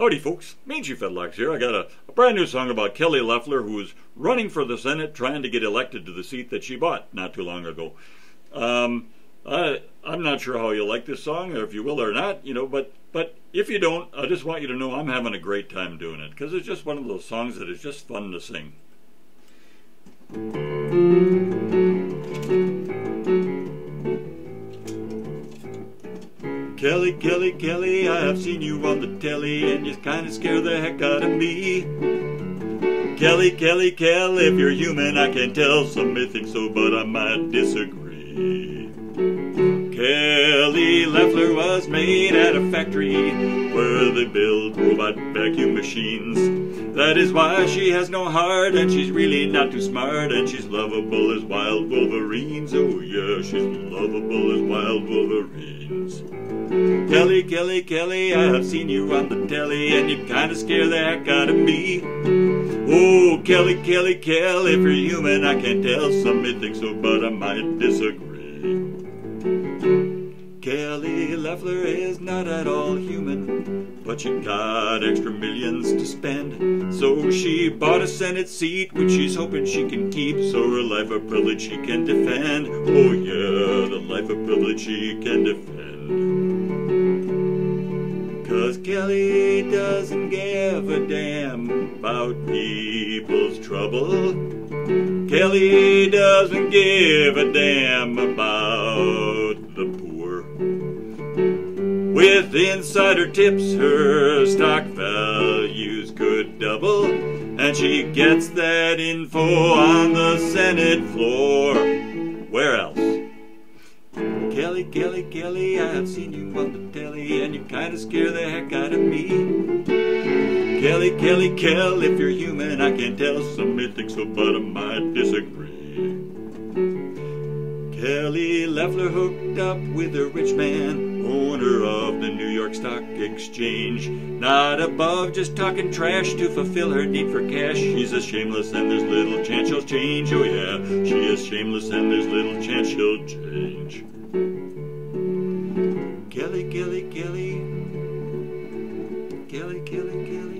Howdy, folks. Mangy Fetlocks here. I got a, a, brand new song about Kelly Loeffler, who is running for the Senate, trying to get elected to the seat that she bought not too long ago. Um, I, I'm not sure how you like this song, or if you will or not, you know, but but if you don't, I just want you to know I'm having a great time doing it because it's just one of those songs that is just fun to sing. Kelly, Kelly, Kelly, I have seen you on the telly and you kinda scare the heck out of me. Kelly, Kelly, Kelly, if you're human, I can tell. Some may think so, but I might disagree. Kelly Loeffler was made at a factory where they build robot vacuum machines. That is why she has no heart and she's really not too smart and she's lovable as wild wolverines. Oh yeah, she's lovable as wild wolverines. Kelly, Kelly, Kelly, I have seen you on the telly and you kinda scare the heck out of me. Oh, Kelly, Kelly, Kelly, if you're human, I can't tell. Some may think so, but I might disagree. Kelly Loeffler is not at all human, but she got extra millions to spend. So she bought a Senate seat, which she's hoping she can keep, so her life of privilege she can defend. Oh yeah, the life of privilege she can defend. Cause Kelly doesn't give a damn about people's trouble. Kelly doesn't give a damn about the poor. With insider tips, her stock values could double, and she gets that info on the Senate floor. Where else? Kelly, Kelly, Kelly, I've seen you on the telly, and you kinda scare the heck out of me. Kelly, Kelly, Kelly, if you're human, I can tell some may think so, but I might disagree. Kelly Loeffler hooked up with a rich man, owner of the New York Stock Exchange. Not above just talking trash to fulfill her need for cash. She's as shameless and there's little chance she'll change. Oh yeah, she is shameless and there's little chance she'll change. Kelly, Kelly. Kelly, Kelly, Kelly. Kelly,